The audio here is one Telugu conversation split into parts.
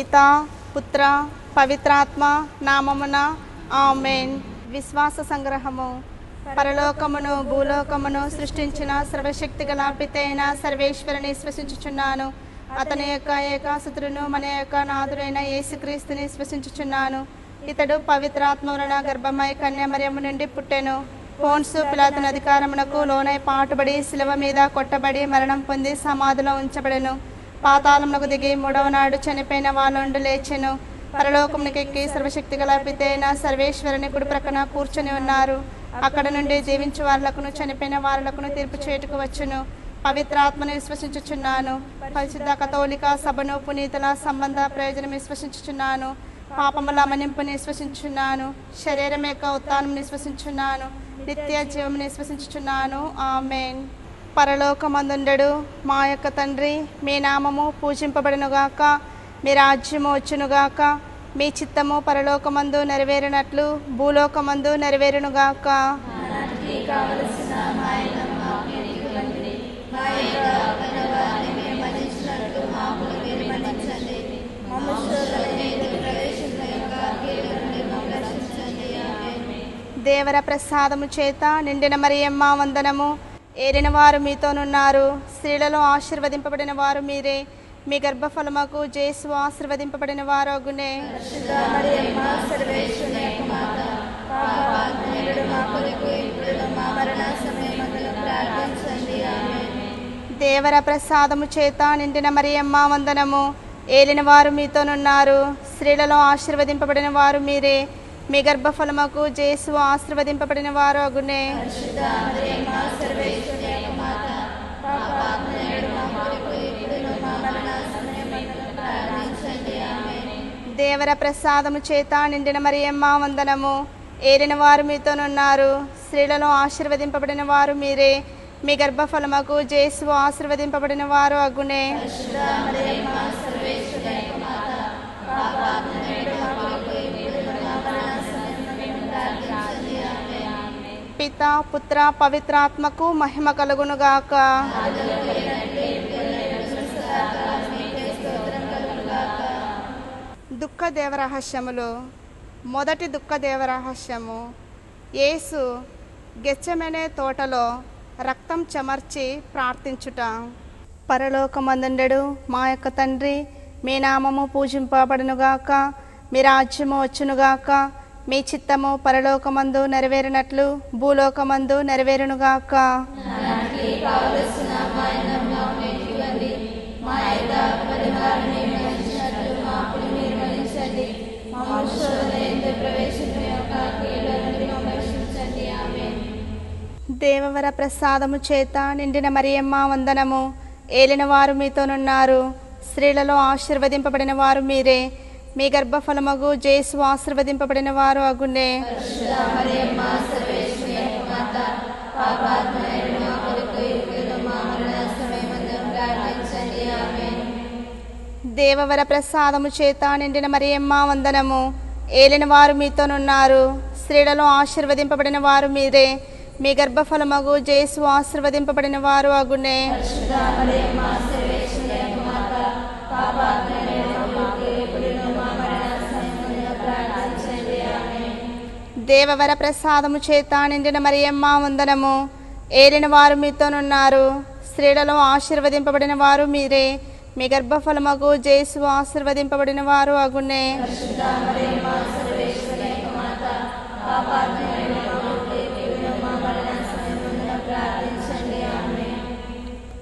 పిత పుత్ర పవిత్రాత్మ నామమున ఆమెన్. విశ్వాస సంగ్రహము. పరలోకమును భూలోకమును సృష్టించిన సర్వశక్తి గల పితైన సర్వేశ్వరుని శ్వసించుచున్నాను అతని యొక్క ఏకాసుతుడును మన యొక్క నాథుడైన యేసుక్రీస్తుని శ్వసించుచున్నాను ఇతడు పవిత్రాత్మ వలన గర్భమై కన్యామర్యము నుండి పుట్టెను. పోన్సు పిలాతన అధికారమునకు లోనై పాటుబడి శిలువ మీద కొట్టబడి మరణం పొంది సమాధిలో ఉంచబడెను. పాతాళమునకు దిగి మూడవ నాడు చనిపోయిన వాళ్ళు లేచెను. పరలోకమునికెక్కి సర్వశక్తి గల పితైన సర్వేశ్వరుని కుడి ప్రక్కన కూర్చొని ఉన్నారు. అక్కడ నుండి జీవించు వారులకును చనిపోయిన వారులకును తీర్పు చేటుకు వచ్చును. పవిత్రాత్మను విశ్వసించుచున్నాను. పరిశుద్ధ కథోలిక సభను పునీతుల సంబంధ ప్రయోజనం విశ్వసించుచున్నాను. పాపముల మనింపుని విశ్వసించున్నాను శరీరం యొక్క ఉత్థానం విశ్వసించున్నాను నిత్య జీవం విశ్వసించుచున్నాను. ఆమెన్. పరలోకమందుండడు. మా యొక్క తండ్రి మీ నామము పూజింపబడునుగాక మీ రాజ్యము వచ్చునుగాక మీ చిత్తము పరలోకమందు నెరవేరినట్లు భూలోకమందు నెరవేరునుగాక. దేవర ప్రసాదము చేత నిండిన మరియమ్మ వందనము. ఏరిన వారు మీతోనున్నారు. స్త్రీలలో ఆశీర్వదింపబడిన వారు మీరే. మీ గర్భఫలముకు జేసు ఆశీర్వదింపబడిన వారు అగునే దేవర ప్రసాదము చేత నిండిన మరియమ్మ వందనము. ఏలిన వారు మీతోనున్నారు. స్త్రీలలో ఆశీర్వదింపబడిన వారు మీరే. మీ గర్భఫలముకు జేసు ఆశీర్వదింపబడిన వారు అగునే దేవర ప్రసాదము చేత నిండిన మరియమ్మ వందనము. ఏలిన వారు మీతోనున్నారు. స్త్రీలలో ఆశీర్వదింపబడిన వారు మీరే. మీ గర్భఫలముకు జేసు ఆశీర్వదింపబడిన వారు అగునే పిత పుత్ర పవిత్రాత్మకు మహిమ కలుగునుగాక. దుఃఖ దేవరహస్యములు. మొదటి దుఃఖ దేవరహస్యము. యేసు గెచ్చమెనే తోటలో రక్తం చెమర్చి ప్రార్థించుట. పరలోకమందుండెడు మా యొక్క తండ్రి మీ నామము పూజింపబడునుగాక మీ రాజ్యము వచ్చునుగాక మీ చిత్తము పరలోకమందు నెరవేరినట్లు భూలోకమందు నెరవేరునుగాక. దేవవర ప్రసాదము చేత నిండిన మరియమ్మ వందనము. ఏలిన వారు మీతోనున్నారు. స్త్రీలలో ఆశీర్వదింపబడిన వారు మీరే. మీ గర్భఫలమగు జేసు ఆశీర్వదింపబడిన వారు అగునే. దేవవర ప్రసాదము చేత నిండిన మరియమ్మ వందనము. ఏలిన వారు మీతోనున్నారు. స్త్రీలలో ఆశీర్వదింపబడిన వారు మీరే. మీ గర్భఫలమగు జేసు ఆశీర్వదింపబడిన వారు అగునే. దేవవర ప్రసాదము చేత నిండిన మరియమ్మ వందనము. ఏలిన వారు మీతోనున్నారు. స్త్రీలలో ఆశీర్వదింపబడిన వారు మీరే. మీ గర్భఫలమగు జేసు ఆశీర్వదింపబడిన వారు అగునే.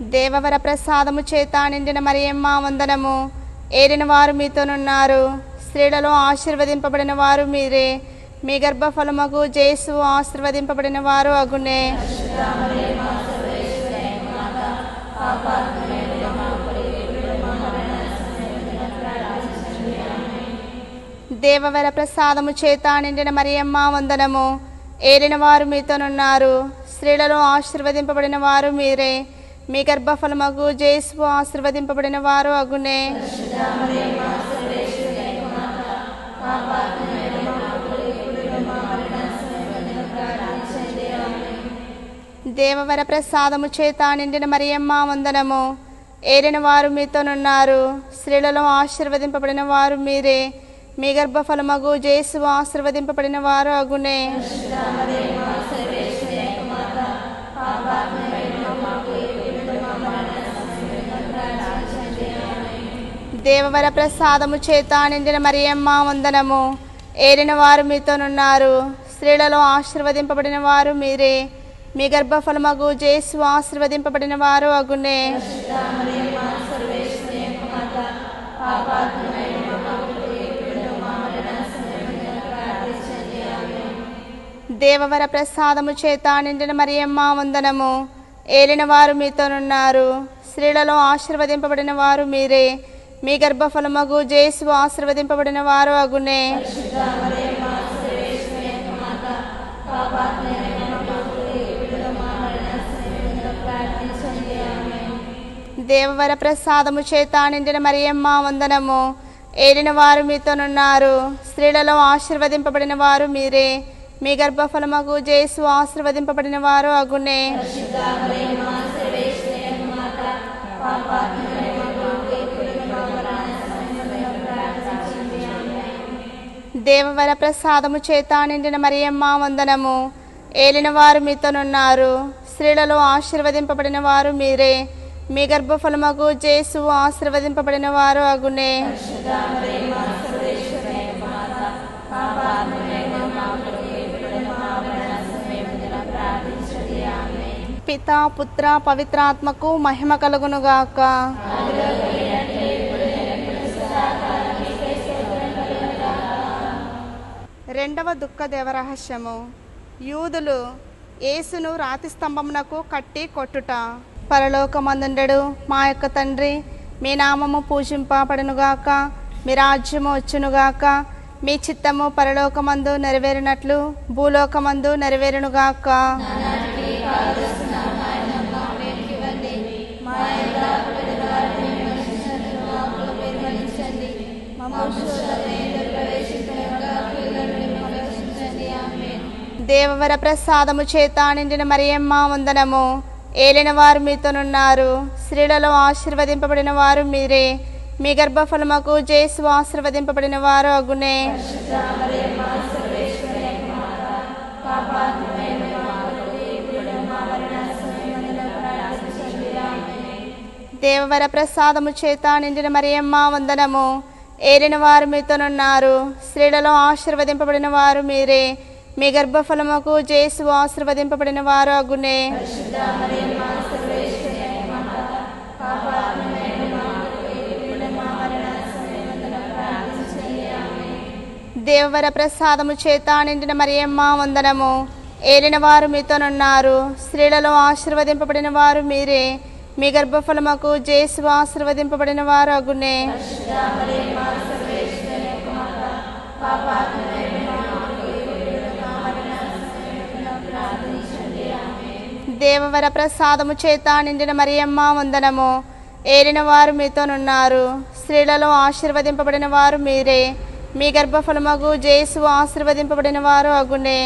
దేవవర ప్రసాదము చేత నిండిన మరియమ్మ వందనము. ఏలిన వారు మీతోనున్నారు. స్త్రీలలో ఆశీర్వదింపబడిన వారు మీరే. మీ గర్భఫలమగు జేసు ఆశీర్వదింపబడిన వారు అగునే. దేవవర ప్రసాదము చేత నిండిన మరియమ్మ వందనము. ఏలిన వారు మీతోనున్నారు. స్త్రీలలో ఆశీర్వదింపబడిన వారు మీరే. మీ గర్భఫలమగు జేసు ఆశీర్వదింపబడిన వారు అగునే. దేవవర ప్రసాదము చేత నిండిన మరియమ్మ వందనము. ఏరిన వారు మీతోనున్నారు. స్త్రీలలో ఆశీర్వదింపబడిన వారు మీరే. మీ గర్భఫలమగు జేసు ఆశీర్వదింపబడిన వారు అగునే. దేవవర ప్రసాదము చేత నిండిన మరియమ్మ వందనము. ఏరిన వారు మీతోనున్నారు. స్త్రీలలో ఆశీర్వదింపబడిన వారు మీరే. మీ గర్భఫలమగు జేసు ఆశీర్వదింపబడిన వారు అగునే. దేవవర ప్రసాదము చేత నిండిన మరియమ్మ వందనము. ఏలిన వారు మీతోనున్నారు. స్త్రీలలో ఆశీర్వదింపబడిన వారు మీరే. మీ గర్భఫలమగు జేసు ఆశీర్వదింపబడిన వారు అగునే. దేవవర ప్రసాదము చేత నిండిన మరియమ్మ వందనము. ఏలిన వారు మీతోనున్నారు. స్త్రీలలో ఆశీర్వదింపబడిన వారు మీరే. మీ గర్భఫలమగు జేసు ఆశీర్వదింపబడిన వారు అగునే. దేవవర ప్రసాదము చేత నిండిన మరియమ్మ వందనము. ఏలిన వారు మీతోనున్నారు. స్త్రీలలో ఆశీర్వదింపబడిన వారు మీరే. మీ గర్భఫలమగు జేసు ఆశీర్వదింపబడిన వారు అగునే పిత పుత్ర పవిత్రాత్మకు మహిమ కలుగునుగాక రెండవ దుఃఖ దేవరహస్యము. యూదులు యేసును రాతి స్తంభమునకు కట్టి కొట్టుట. పరలోకమందుండెడు మా యొక్క తండ్రి. మీ నామము పూజింపబడునుగాక మీ రాజ్యము వచ్చునుగాక మీ చిత్తము పరలోకమందు నెరవేరినట్లు భూలోకమందు నెరవేరునుగాక. దేవవర ప్రసాదము చేత నిండిన మరియమ్మ వందనము. ఏలిన వారు మీతోనున్నారు. స్త్రీలలో ఆశీర్వదింపబడిన వారు మీరే. మీ గర్భఫలముకు జేసు ఆశీర్వదింపబడిన వారు అగునే. దేవవర ప్రసాదము చేత నిండిన మరియమ్మ వందనము. ఏలిన వారు మీతోనున్నారు. స్త్రీలలో ఆశీర్వదింపబడిన వారు మీరే. మీ గర్భఫలముకు జేసు ఆశీర్వదింపబడిన వారు అగునే దేవవర ప్రసాదము చేత నిండిన మరియమ్మ వందనము. ఏలిన వారు మీతోనున్నారు. స్త్రీలలో ఆశీర్వదింపబడిన వారు మీరే. మీ గర్భఫలముకు జేసు ఆశీర్వదింపబడిన వారు అగునే దేవవర ప్రసాదము చేత నిండిన మరియమ్మ వందనము. ఏలిన వారు మీతోనున్నారు. స్త్రీలలో ఆశీర్వదింపబడిన వారు మీరే. మీ గర్భఫలమగు జేసు ఆశీర్వదింపబడిన వారు అగునే.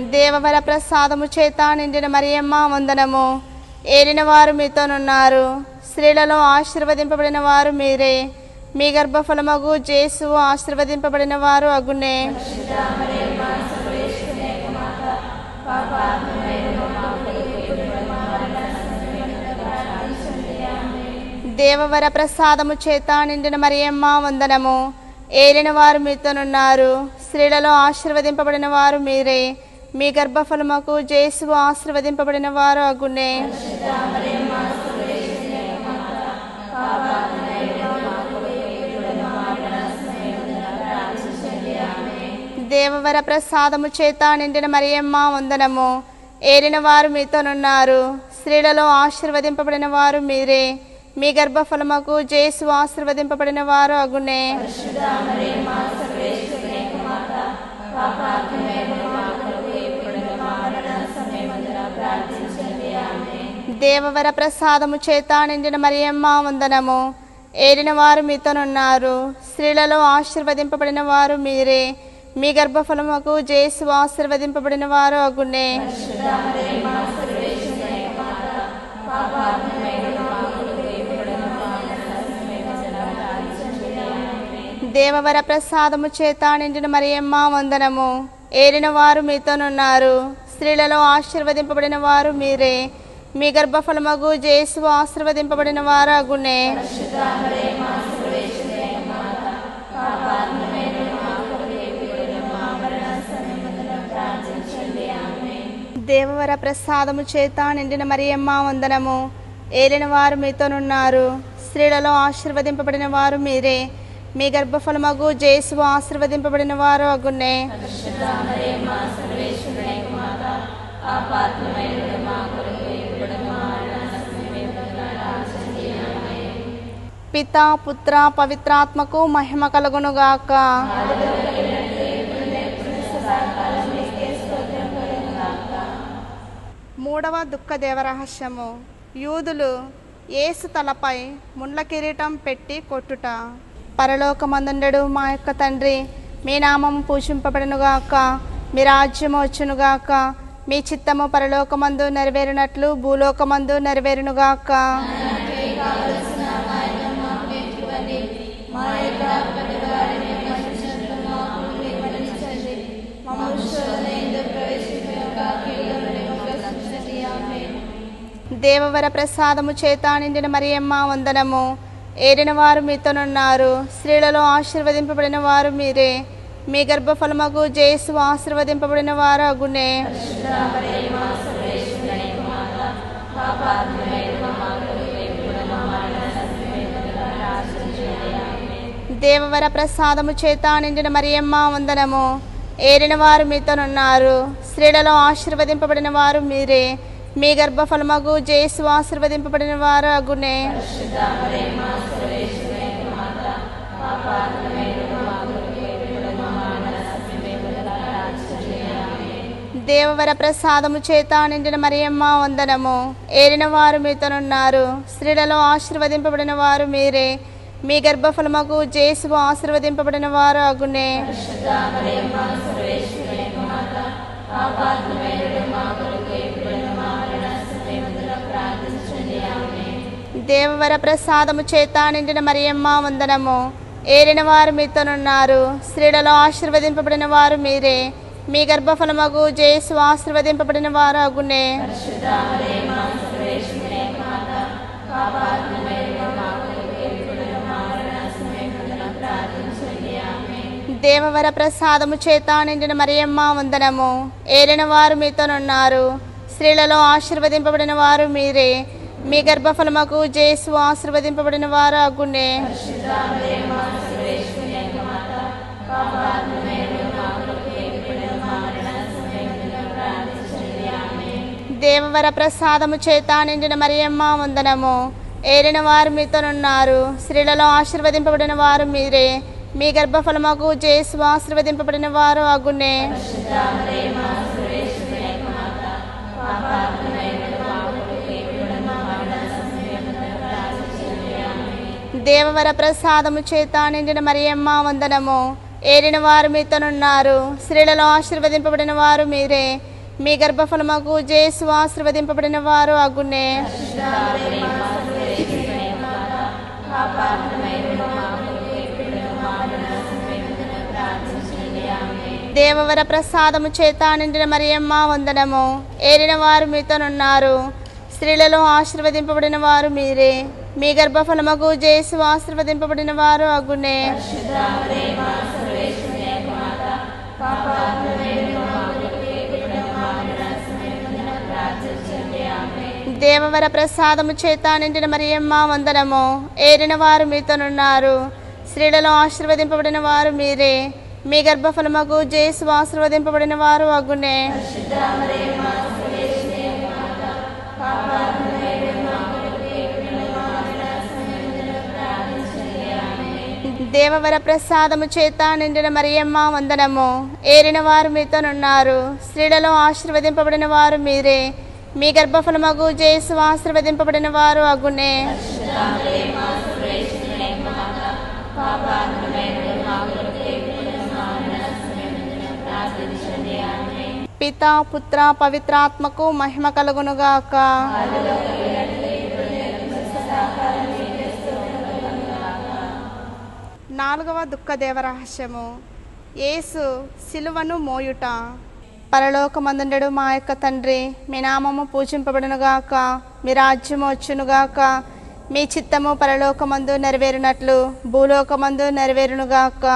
దేవవర ప్రసాదము చేత నిండిన మరియమ్మ వందనము. ఏలిన వారు మీతోనున్నారు. స్త్రీలలో ఆశీర్వదింపబడిన వారు మీరే. మీ గర్భఫలమగు జేసు ఆశీర్వదింపబడిన వారు అగునే. దేవవర ప్రసాదము చేత నిండిన మరియమ్మ వందనము. ఏలిన వారు మీతోనున్నారు. స్త్రీలలో ఆశీర్వదింపబడిన వారు మీరే. మీ గర్భఫలముకు జేసు ఆశీర్వదింపబడిన వారు అగునే. దేవవర ప్రసాదము చేత నిండిన మరియమ్మ వందనము. ఏలిన వారు మీతోనున్నారు. స్త్రీలలో ఆశీర్వదింపబడిన వారు మీరే. మీ గర్భఫలముకు జేసు ఆశీర్వదింపబడిన వారు అగునే. దేవవర ప్రసాదము చేత నిండిన మరియమ్మ వందనము. ఏలిన వారు మీతోనున్నారు. స్త్రీలలో ఆశీర్వదింపబడిన వారు మీరే. మీ గర్భఫలముకు జేసు ఆశీర్వదింపబడిన వారు అగునే దేవవర ప్రసాదము చేత నిండిన మరియమ్మ వందనము. ఏలిన వారు మీతోనున్నారు. స్త్రీలలో ఆశీర్వదింపబడిన వారు మీరే. మీ గర్భఫలమగు జేసు ఆశీర్వదింపబడిన వారు అగునే దేవవర ప్రసాదము చేత నిండిన మరియమ్మ వందనము. ఏలిన వారు మీతోనున్నారు. స్త్రీలలో ఆశీర్వదింపబడిన వారు మీరే. మీ గర్భఫలమగు జేసు ఆశీర్వదింపబడిన వారు అగునే. పిత పుత్ర పవిత్రాత్మకు మహిమ కలుగునుగాక. మూడవ దుఃఖ దేవరహస్యము. యూదులు ఏసు తలపై ముండ్ల కిరీటం పెట్టి కొట్టుట. పరలోకమందుండడు మా యొక్క తండ్రి మీ నామం పూజింపబడునుగాక మీ రాజ్యము వచ్చునుగాక మీ చిత్తము పరలోకమందు నెరవేరినట్లు భూలోకమందు నెరవేరునుగాక. దేవవర ప్రసాదము చేత నిండిన మరియమ్మ వందనము. ఏరిన వారు మీతోనున్నారు. స్త్రీలలో ఆశీర్వదింపబడిన వారు మీరే. మీ గర్భఫలమగు జేసు ఆశీర్వదింపబడిన వారు అగునే. దేవవర ప్రసాదము చేత నిండిన మరియమ్మ వందనము. ఏరిన వారు మీతోనున్నారు. స్త్రీలలో ఆశీర్వదింపబడిన వారు మీరే. మీ గర్భఫలమగు జేసు ఆశీర్వదింపబడిన వారు అగునే దేవవర ప్రసాదము చేత నిండిన మరియమ్మ వందనము. ఏరిన వారు మీతోనున్నారు. స్త్రీలలో ఆశీర్వదింపబడిన వారు మీరే. మీ గర్భఫలమగు జేసు ఆశీర్వదింపబడిన వారు అగునే దేవవర ప్రసాదము చేత నిండిన మరియమ్మ వందనము. ఏలిన వారు మీతోనున్నారు. స్త్రీలలో ఆశీర్వదింపబడిన వారు మీరే. మీ గర్భఫలమగు జేసు ఆశీర్వదింపబడిన వారు అగునే. దేవవర ప్రసాదము చేత నిండిన మరియమ్మ వందనము. ఏలిన వారు మీతోనున్నారు. స్త్రీలలో ఆశీర్వదింపబడిన వారు మీరే. మీ గర్భఫలమకు జేసు ఆశీర్వదింపబడిన వారు అగునే దేవవర ప్రసాదము చేత నిండిన మరియమ్మ వందనము. ఏలిన వారు మీతోనున్నారు. స్త్రీలలో ఆశీర్వదింపబడిన వారు మీరే. మీ గర్భఫలమగు జేసు ఆశీర్వదింపబడిన వారు అగునే దేవవర ప్రసాదము చేత నిండిన మరియమ్మ వందనము. ఏరిన వారు మీతోనున్నారు. స్త్రీలలో ఆశీర్వదింపబడిన వారు మీరే. మీ గర్భఫలమకు జేసు ఆశీర్వదింపబడిన వారు అగునే దేవవర ప్రసాదము చేత నిండిన మరియమ్మ వందనము. ఏరిన వారు మీతోనున్నారు. స్త్రీలలో ఆశీర్వదింపబడిన వారు మీరే. మీ గర్భఫలమగు జయసు ఆశీర్వదింపబడిన వారు అగునే దేవవర ప్రసాదము చేత నిండిన మరియమ్మ వందనము. ఏరిన వారు మీతోనున్నారు. స్త్రీలలో ఆశీర్వదింపబడిన వారు మీరే. మీ గర్భఫలమగు జేసు ఆశీర్వదింపబడిన వారు అగునే దేవవర ప్రసాదము చేత నిండిన మరియమ్మ వందనము. ఏరిన వారు మీతోనున్నారు. స్త్రీలలో ఆశీర్వదింపబడిన వారు మీరే. మీ గర్భఫలమగు జేసు ఆశీర్వదింపబడిన వారు అగునే. పిత పుత్ర పవిత్రాత్మకు మహిమ కలుగునుగాక. నాలుగవ దుఃఖ దేవరహస్యము. యేసు సిలువను మోయుట. పరలోకమందుండడు మా యొక్క తండ్రి. మీ నామము పూజింపబడునుగాక. మీ రాజ్యము వచ్చునుగాక. మీ చిత్తము పరలోకమందు నెరవేరునట్లు. భూలోకమందు నెరవేరునుగాక.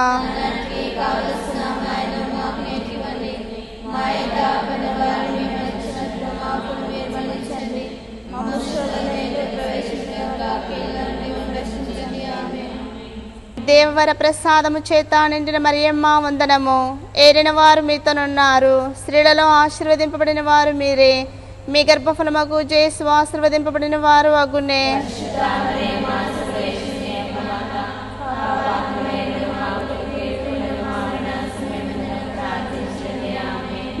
దేవవర ప్రసాదము చేత నిండిన మరియమ్మ వందనము. ఏరిన వారు మీతోనున్నారు. స్త్రీలలో ఆశీర్వదింపబడిన వారు మీరే. మీ గర్భఫలమగు జేసు ఆశీర్వదింపబడిన వారు అగునే.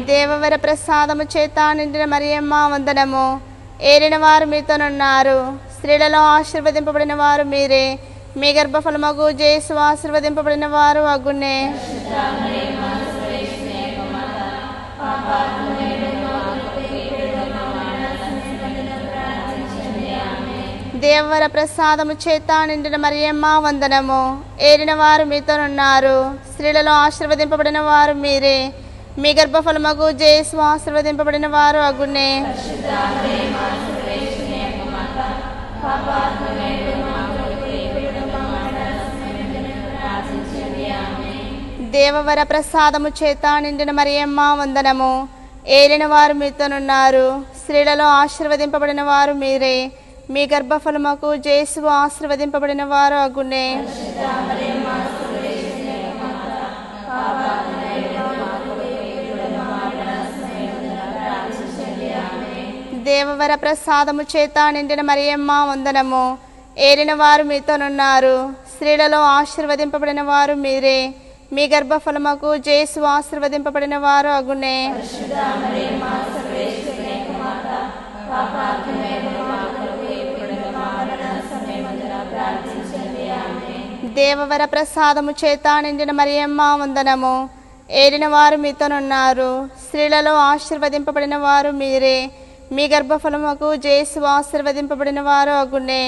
దేవవర ప్రసాదము చేత నిండిన మరియమ్మ వందనము. ఏరిన వారు మీతోనున్నారు. స్త్రీలలో ఆశీర్వదింపబడిన వారు మీరే. మీ గర్భఫలమగు జయసు ఆశీర్వదింపబడిన వారు అగునే. దేవర ప్రసాదము చేత నిండిన మరియమ్మ వందనము. ఏరిన వారు మీతోనున్నారు. స్త్రీలలో ఆశీర్వదింపబడిన వారు మీరే. మీ గర్భఫలమగు జయసు ఆశీర్వదింపబడిన వారు అగునే. దేవవర ప్రసాదము చేత నిండిన మరియమ్మ వందనము. ఏలిన వారు మీతోనున్నారు స్త్రీలలో ఆశీర్వదింపబడిన వారు మీరే. మీ గర్భఫలముకు జేసువు ఆశీర్వదింపబడిన వారు అగునే. దేవవర ప్రసాదము చేత నిండిన మరియమ్మ వందనము. ఏలిన వారు మీతోనున్నారు స్త్రీలలో ఆశీర్వదింపబడిన వారు మీరే. మీ గర్భఫలముకు జేసు ఆశీర్వదింపబడిన వారు అగునే. దేవవర ప్రసాదము చేత నిండిన మరియమ్మ వందనము. ఏలిన వారు మీతోనున్నారు. స్త్రీలలో ఆశీర్వదింపబడిన వారు మీరే. మీ గర్భఫలముకు జేసు ఆశీర్వదింపబడిన వారు అగునే.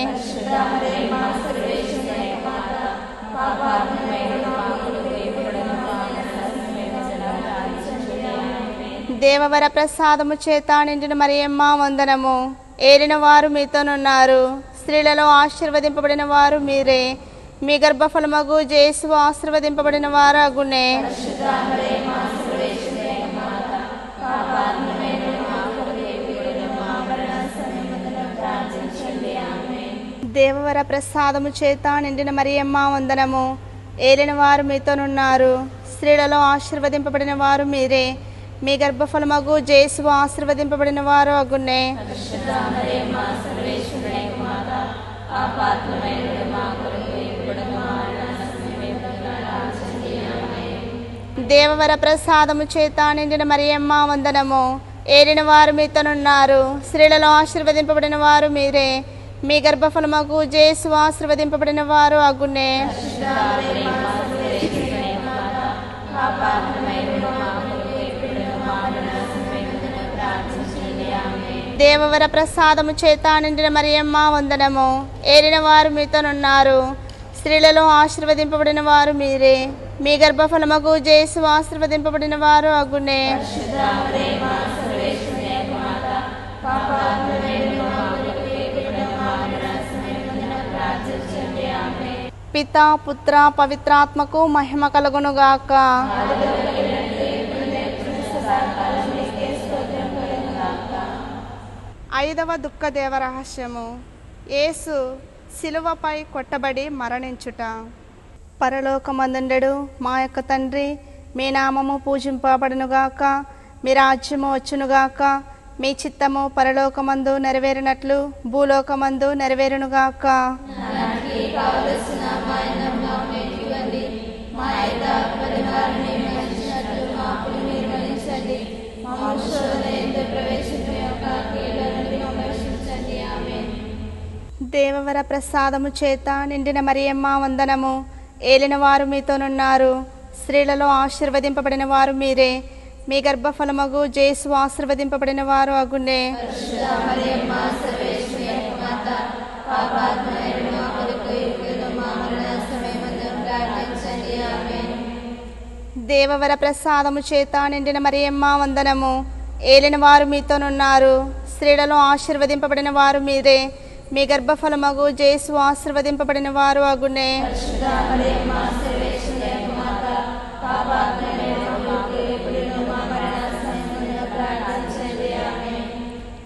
దేవవర ప్రసాదము చేత నిండిన మరియమ్మ వందనము. ఏలిన వారు మీతోనున్నారు. స్త్రీలలో ఆశీర్వదింపబడిన వారు మీరే. మీ గర్భఫలమగు జేసు ఆశీర్వదింపబడిన వారు అగునే. దేవవర ప్రసాదము చేత నిండిన మరియమ్మ వందనము. ఏలిన వారు మీతోనున్నారు. స్త్రీలలో ఆశీర్వదింపబడిన వారు మీరే. మీ గర్భఫలమగు జేసు ఆశీర్వదింపబడిన వారు అగునే. దేవవర ప్రసాదము చేత నిండిన మరియమ్మ వందనము. ఏరిన వారు మీతోనున్నారు. స్త్రీలలో ఆశీర్వదింపబడిన వారు మీరే. మీ గర్భఫలమగు జేసు ఆశీర్వదింపబడిన వారు అగునే. దేవవర ప్రసాదము చేత నిండిన మరియమ్మ వందనము. ఏలిన వారు మీతోనున్నారు స్త్రీలలో ఆశీర్వదింపబడిన వారు మీరే. మీ గర్భఫలమగు జేసు ఆశీర్వదింపబడిన వారు అగునే. పిత పుత్ర పవిత్రాత్మకు మహిమ కలుగునుగాక. ఐదవ దుఃఖ దేవరహస్యము యేసు శిలువపై కొట్టబడి మరణించుట. పరలోకమందుండెడు మా యొక్క తండ్రి మీ నామము పూజింపబడునుగాక మీ రాజ్యము వచ్చునుగాక మీ చిత్తము పరలోకమందు నెరవేరినట్లు భూలోకమందు నెరవేరునుగాక. దేవవర ప్రసాదము చేత నిండిన మరియమ్మ వందనము. ఏలిన వారు మీతోనున్నారు. స్త్రీలలో ఆశీర్వదింపబడిన వారు మీరే. మీ గర్భఫలమగు జేసు ఆశీర్వదింపబడిన వారు అగునే. దేవవర ప్రసాదము చేత నిండిన మరియమ్మ వందనము. ఏలిన వారు మీతోనున్నారు. స్త్రీలలో ఆశీర్వదింపబడిన వారు మీరే. మీ గర్భఫలమగు జేసు ఆశీర్వదింపబడిన వారు అగునే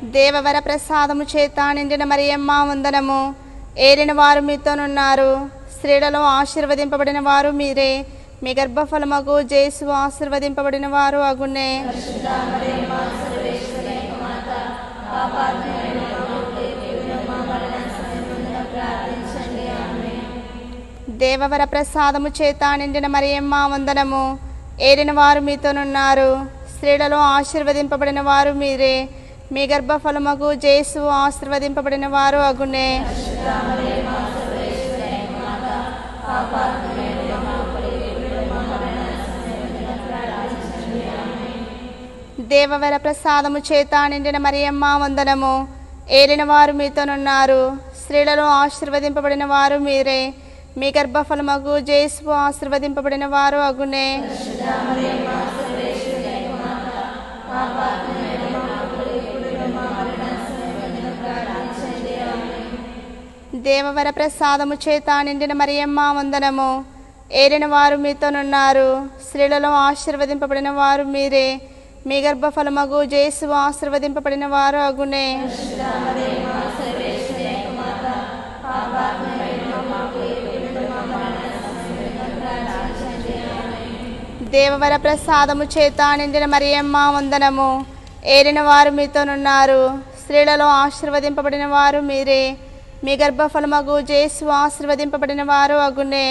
దేవవర ప్రసాదము చేత నిండిన మరియమ్మ వందనము. ఏలిన వారు మీతోనున్నారు. స్త్రీలలో ఆశీర్వదింపబడిన వారు మీరే. మీ గర్భఫలమగు జేసు ఆశీర్వదింపబడిన వారు అగునే దేవవర ప్రసాదము చేత నిండిన మరియమ్మ వందనము? ఏరిన వారు మీతోనున్నారు. స్త్రీలలో ఆశీర్వదింపబడిన వారు మీరే. మీ గర్భఫలమగు జేసు ఆశీర్వదింపబడిన వారు అగునే. దేవవర ప్రసాదము చేత నిండిన మరియమ్మ వందనము? ఏలిన వారు మీతోనున్నారు. స్త్రీలలో ఆశీర్వదింపబడిన వారు మీరే. మీ గర్భఫలమగు జేసు ఆశీర్వదింపబడిన వారు అగునే. దేవవర ప్రసాదము చేత నిండిన మరియమ్మ వందనము. ఏరిన వారు మీతోనున్నారు. స్త్రీలలో ఆశీర్వదింపబడిన వారు మీరే. మీ గర్భఫలమగు జేసు ఆశీర్వదింపబడిన వారు అగునే. దేవవర ప్రసాదము చేత నిండిన మరియమ్మ వందనము. ఏరిన వారు మీతోనున్నారు స్త్రీలలో ఆశీర్వదింపబడిన వారు మీరే. మీ గర్భఫలమగు జేసు ఆశీర్వదింపబడిన వారు అగునే.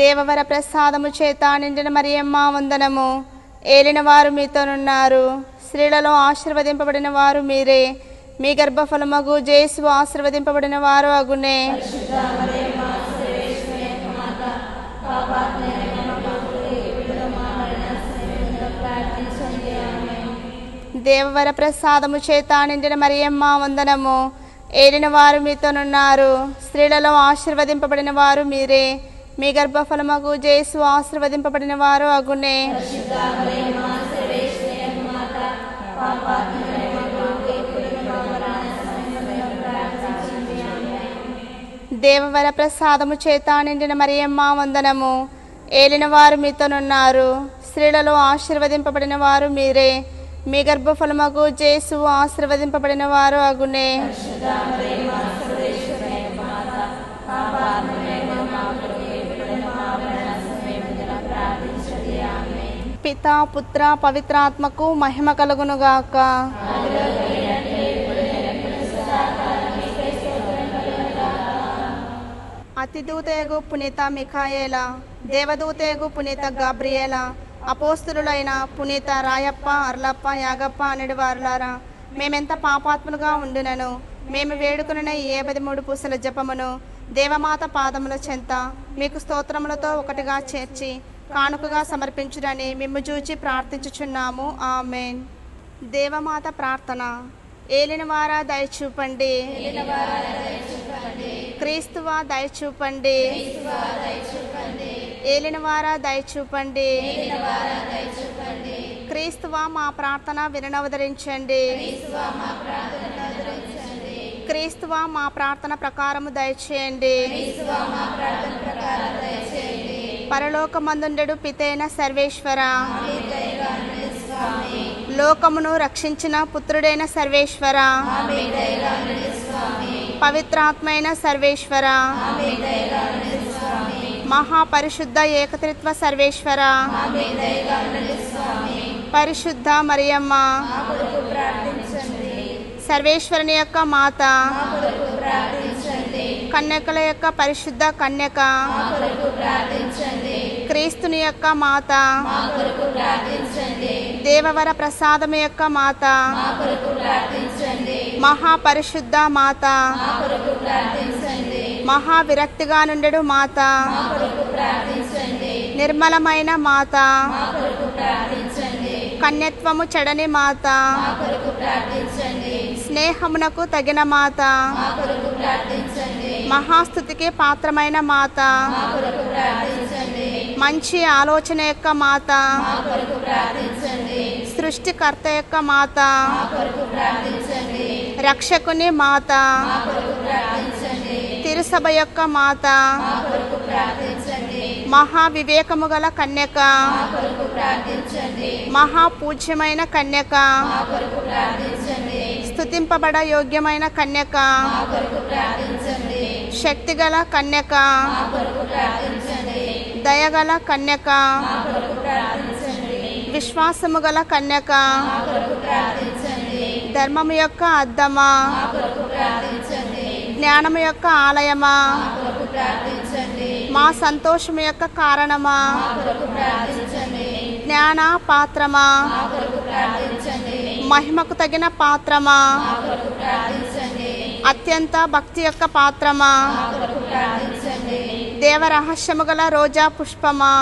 దేవవర ప్రసాదము చేత నిండిన మరియమ్మ వందనము. ఏలిన వారు మీతోనున్నారు స్త్రీలలో ఆశీర్వదింపబడిన వారు మీరే. మీ గర్భఫలమగు జేసు ఆశీర్వదింపబడిన వారు అగునే. దేవవర ప్రసాదము చేత నిండిన మరియమ్మ వందనము. ఏలిన వారు మీతోనున్నారు. స్త్రీలలో ఆశీర్వదింపబడిన వారు మీరే. మీ గర్భఫలమగు జేసు ఆశీర్వదింపబడిన వారు అగునే. దేవవర ప్రసాదము చేత నిండిన మరియమ్మ వందనము. ఏలిన వారు మీతోనున్నారు. స్త్రీలలో ఆశీర్వదింపబడిన వారు మీరే. మీ గర్భఫలమగు జేసు ఆశీర్వదింపబడిన వారు అగునే. పిత పుత్ర పవిత్రాత్మకు మహిమ కలుగునుగాక. అతిదూతేగు పునీత మిఖాయేల దేవదూతేగు పునీత గాబ్రియేల అపోస్తులులైన పునీత రాయప్ప అర్లప్ప యాగప్ప అనడి వారులారా మేమెంత పాపాత్ములుగా ఉండునను మేము వేడుకున్న ఈ ఏబది మూడు పూసల జపమును దేవమాత పాదముల చెంత మీకు స్తోత్రములతో ఒకటిగా చేర్చి కానుకగా సమర్పించుడని మిమ్ము చూచి ప్రార్థించుచున్నాము. ఆమెన్. దేవమాత ప్రార్థన. ఏలినవారా దయచూపండి. క్రీస్తువా దయచూపండి. ఏలినవారా దయచూపండి. క్రీస్తువా మా ప్రార్థన వినవదరించండి క్రీస్తువా మా ప్రార్థన ప్రకారము దయచేయండి. పరలోకమందుండెడు పితైన సర్వేశ్వర. లోకమును రక్షించిన పుత్రుడైన సర్వేశ్వర. పవిత్రాత్మైన సర్వేశ్వర. మహాపరిశుద్ధ ఏకత్రిత్వ సర్వేశ్వర. పరిశుద్ధ మరియమ్మ. సర్వేశ్వరుని యొక్క మాత. కన్యకల యొక్క పరిశుద్ధ కన్యక. క్రీస్తుని యొక్క మాత. దేవవర ప్రసాదము యొక్క మాత. మహాపరిశుద్ధ మాత. మహావిరక్తిగా నుండెడు మాత. నిర్మలమైన మాత. కన్యత్వము చెడని మాత. స్నేహమునకు తగిన మాత. మహాస్థుతికి పాత్రమైన మాత. మంచి ఆలోచన యొక్క మాత. సృష్టికర్త యొక్క మాత. రక్షకుని మాత. తిరుసభ యొక్క మాత. మహావివేకము గల కన్యక. మహాపూజ్యమైన కన్యక. స్థుతింపబడ యోగ్యమైన కన్యక. శక్తిగల కన్యక. దయగల కన్యక. విశ్వాసము గల కన్యక. ధర్మము యొక్క అద్దమా జ్ఞానము యొక్క ఆలయమా? మా సంతోషము యొక్క కారణమా? జ్ఞాన పాత్రమా? మహిమకు తగిన పాత్రమా? అత్యంత భక్తి యొక్క పాత్రమా? దేవరహస్యము గల రోజా పుష్పమా?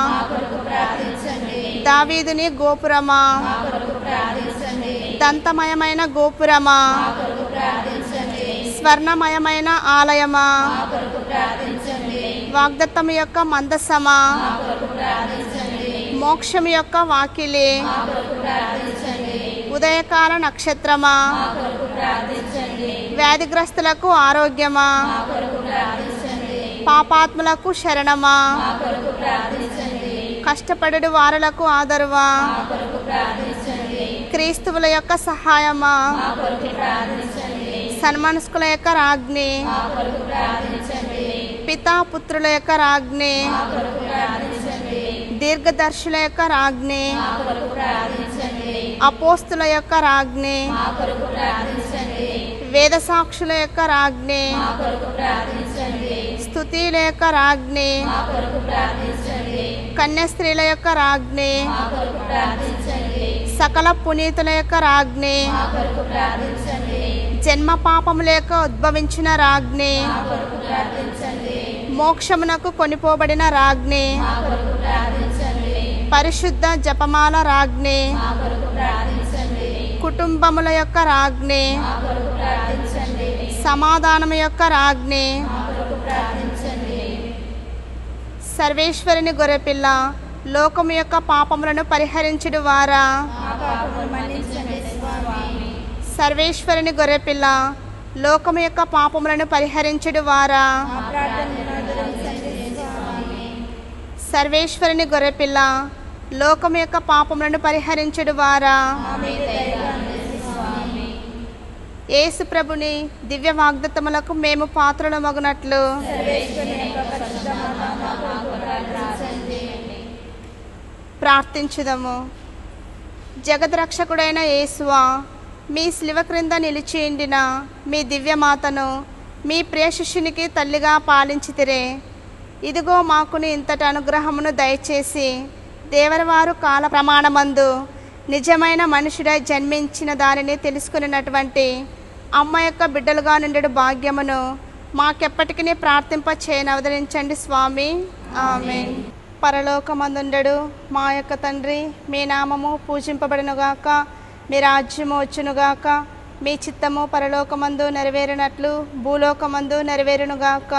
దావీదుని గోపురమా? దంతమయమైన గోపురమా? స్వర్ణమయమైన ఆలయమా? వాగ్దత్తము యొక్క మందసమా? మోక్షము యొక్క వాకిలి? ఉదయకాల నక్షత్రమా? వ్యాధిగ్రస్తులకు ఆరోగ్యమా? పాపాత్ములకు శరణమా? కష్టపడు వారులకు ఆదరువా? క్రీస్తువుల యొక్క సహాయమా? సన్మనస్కుల యొక్క రాజ్ఞి. పితా పుత్రుల యొక్క రాజ్ఞి. దీర్ఘదర్శుల యొక్క రాజ్ఞి. అపోస్తుల యొక్క రాజ్ఞి. వేదసాక్షుల యొక్క రాజ్ఞి. స్థుతిల యొక్క రాజ్ఞి. కన్యాస్త్రీల యొక్క రాజ్ఞి. సకల పునీతుల యొక్క రాజ్ఞి. జన్మ పాపముల యొక్క ఉద్భవించిన రాజ్ఞి. మోక్షమునకు కొనిపోబడిన రాజ్ఞి. పరిశుద్ధ జపమాల రాజ్ఞి. కుటుంబముల యొక్క రాజ్ఞి. సమాధానము యొక్క రాజ్ఞి. సర్వేశ్వరుని గొర్రెపిల్ల లోకము యొక్క పాపములను పరిహరించుడు వారా? సర్వేశ్వరుని గొర్రెపిల్ల లోకము యొక్క పాపములను పరిహరించుడు వారా? సర్వేశ్వరుని గొర్రెపిల్ల లోకము యొక్క పాపములను పరిహరించుడు వారా? యేసు ప్రభుని దివ్య వాగ్దత్తములకు మేము పాత్రలు మగునట్లు ప్రార్థించుదము. జగద్రక్షకుడైన యేసువా మీ శిలువ క్రింద నిలిచిండిన మీ దివ్యమాతను మీ ప్రియ శిష్యునికి తల్లిగా పాలించితిరే. ఇదిగో మాకుని ఇంతటి అనుగ్రహమును దయచేసి దేవరవారు కాల ప్రమాణమందు నిజమైన మనుషుడై జన్మించిన దానిని తెలుసుకున్నటువంటి అమ్మ యొక్క బిడ్డలుగా నుండి భాగ్యమును మాకెప్పటికీ ప్రార్థింప చేయనవదరించండి స్వామి. ఆమె పరలోకమందుండడు. మా యొక్క తండ్రి మీ నామము పూజింపబడినగాక మీ రాజ్యము వచ్చునుగాక మీ చిత్తము పరలోకమందు నెరవేరినట్లు భూలోకమందు నెరవేరునుగాక.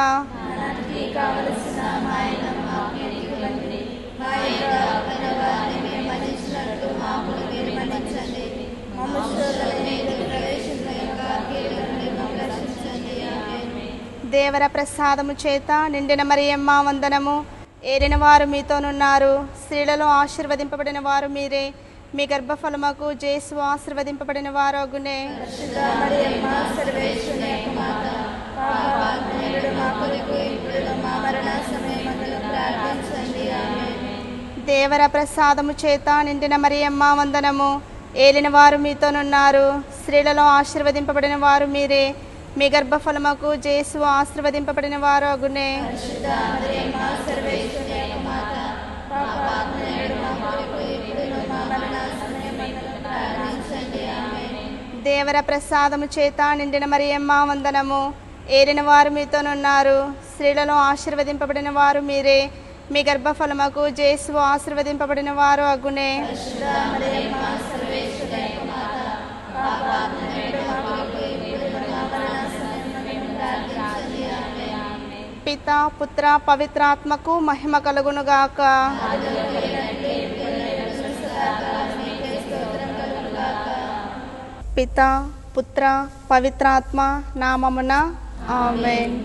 దేవర ప్రసాదము చేత నిండిన మరియమ్మ వందనము. ఏరిన వారు మీతోనున్నారు. స్త్రీలలో ఆశీర్వదింపబడిన వారు మీరే. మీ గర్భఫలముకు జేసు ఆశీర్వదింపబడిన వారు అగునే దేవర ప్రసాదము చేత నిండిన మరియమ్మ వందనము. ఏలిన వారు మీతోనున్నారు. స్త్రీలలో ఆశీర్వదింపబడిన వారు మీరే. మీ గర్భఫలముకు జేసు ఆశీర్వదింపబడిన వారు అగునే దేవర ప్రసాదము చేత నిండిన మరియమ్మ వందనము. ఏలిన వారు మీతోనున్నారు స్త్రీలలో ఆశీర్వదింపబడిన వారు మీరే. మీ గర్భఫలముకు జేసు ఆశీర్వదింపబడిన వారు అగునే పిత పుత్ర పవిత్రాత్మకు మహిమ కలుగునుగాక. పిత పుత్ర పవిత్రాత్మ నామమున ఆమెన్.